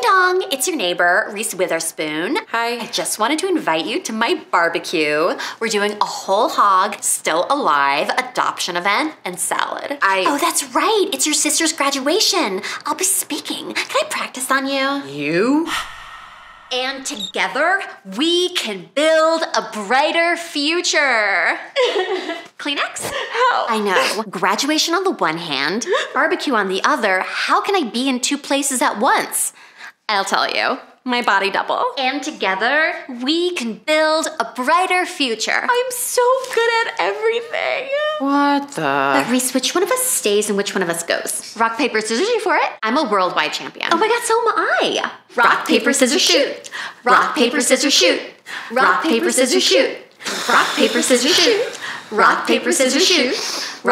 Ding dong, it's your neighbor, Reese Witherspoon. Hi. I just wanted to invite you to my barbecue. We're doing a whole hog, still alive, adoption event, and salad. I- Oh, that's right. It's your sister's graduation. I'll be speaking. Can I practice on you? You? And together, we can build a brighter future. Kleenex? How? I know. Graduation on the one hand, barbecue on the other. How can I be in two places at once? I'll tell you. My body double. And together, we can build a brighter future. I'm so good at everything. What the? But Reese, which one of us stays and which one of us goes? Rock, paper, scissors, you for it? I'm a worldwide champion. Oh my god, so am I. Rock, paper, scissors, shoot. Rock, paper, scissors, shoot. Rock, paper, scissors, shoot. Rock, paper, scissors, shoot. Rock, paper, scissors, shoot. Rock,